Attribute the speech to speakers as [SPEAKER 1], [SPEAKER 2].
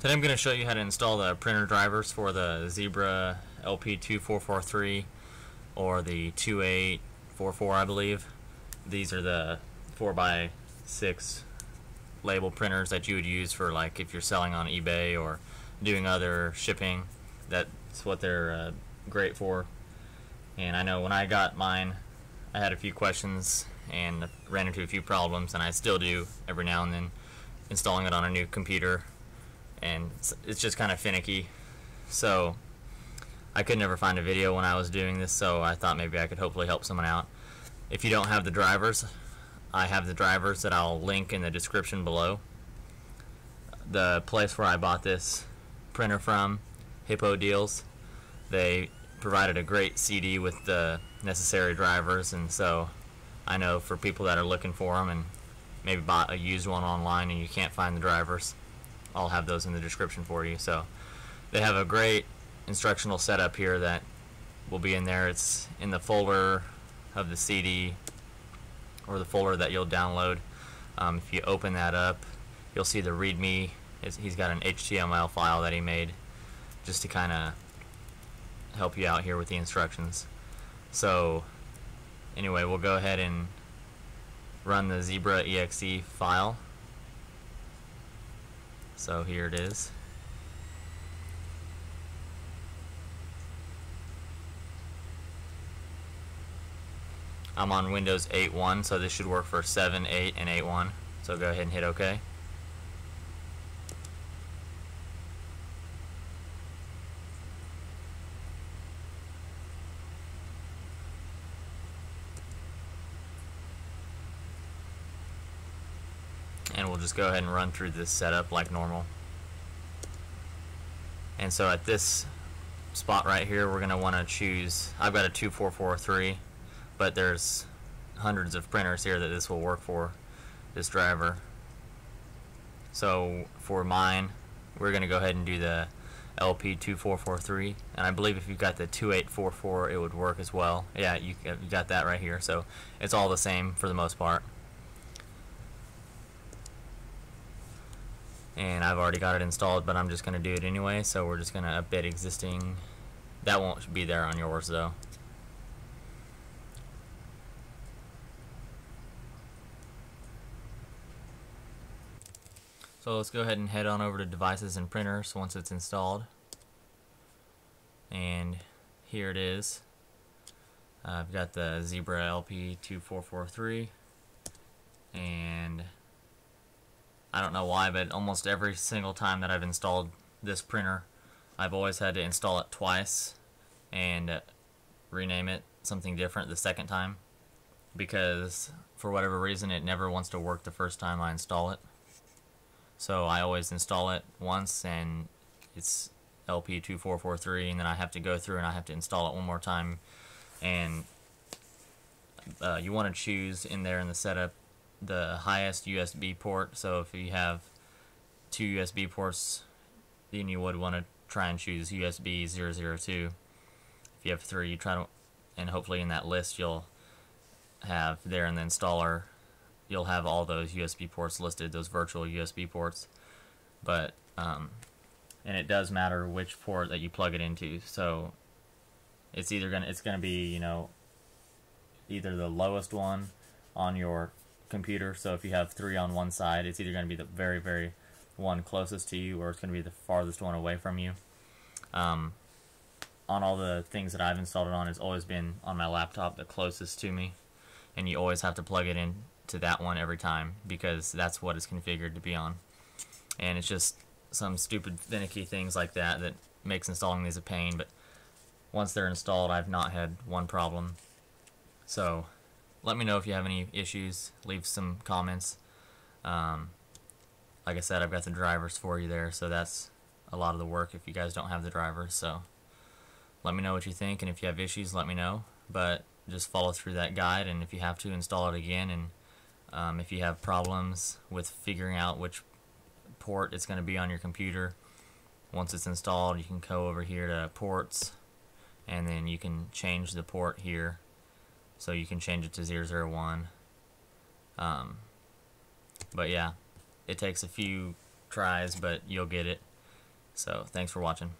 [SPEAKER 1] Today I'm going to show you how to install the printer drivers for the Zebra LP2443 or the 2844 I believe. These are the 4x6 label printers that you would use for like if you're selling on eBay or doing other shipping. That's what they're uh, great for. And I know when I got mine I had a few questions and ran into a few problems and I still do every now and then installing it on a new computer and it's just kind of finicky. So I could never find a video when I was doing this, so I thought maybe I could hopefully help someone out. If you don't have the drivers, I have the drivers that I'll link in the description below. The place where I bought this printer from, Hippo Deals, they provided a great CD with the necessary drivers, and so I know for people that are looking for them and maybe bought a used one online and you can't find the drivers, I'll have those in the description for you. So they have a great instructional setup here that will be in there. It's in the folder of the CD or the folder that you'll download. Um, if you open that up, you'll see the README. He's got an HTML file that he made just to kind of help you out here with the instructions. So anyway, we'll go ahead and run the Zebra exe file. So here it is. I'm on Windows 8.1, so this should work for 7, 8, and 8.1. So go ahead and hit OK. and we'll just go ahead and run through this setup like normal. And so at this spot right here we're gonna want to choose I've got a 2443 but there's hundreds of printers here that this will work for this driver. So for mine we're gonna go ahead and do the LP2443 and I believe if you've got the 2844 it would work as well. Yeah you, you got that right here. So it's all the same for the most part and I've already got it installed but I'm just gonna do it anyway so we're just gonna update existing. That won't be there on yours though. So let's go ahead and head on over to devices and printers once it's installed. And here it is. Uh, I've got the Zebra LP2443 and I don't know why, but almost every single time that I've installed this printer, I've always had to install it twice and rename it something different the second time because for whatever reason it never wants to work the first time I install it. So I always install it once and it's LP2443 and then I have to go through and I have to install it one more time and uh, you want to choose in there in the setup the highest USB port. So if you have two USB ports, then you would want to try and choose USB 002. If you have three, you try to, and hopefully in that list you'll have there in the installer, you'll have all those USB ports listed, those virtual USB ports. But, um, and it does matter which port that you plug it into. So it's either gonna, it's gonna be, you know, either the lowest one on your computer. So if you have three on one side, it's either going to be the very, very one closest to you or it's going to be the farthest one away from you. Um, on all the things that I've installed it on, it's always been on my laptop the closest to me. And you always have to plug it in to that one every time because that's what it's configured to be on. And it's just some stupid finicky things like that that makes installing these a pain. But once they're installed, I've not had one problem. So let me know if you have any issues. Leave some comments. Um, like I said, I've got the drivers for you there, so that's a lot of the work if you guys don't have the drivers. So let me know what you think, and if you have issues, let me know. But just follow through that guide, and if you have to, install it again. And um, if you have problems with figuring out which port it's going to be on your computer, once it's installed, you can go over here to ports, and then you can change the port here so you can change it to 001 um, but yeah it takes a few tries but you'll get it So thanks for watching.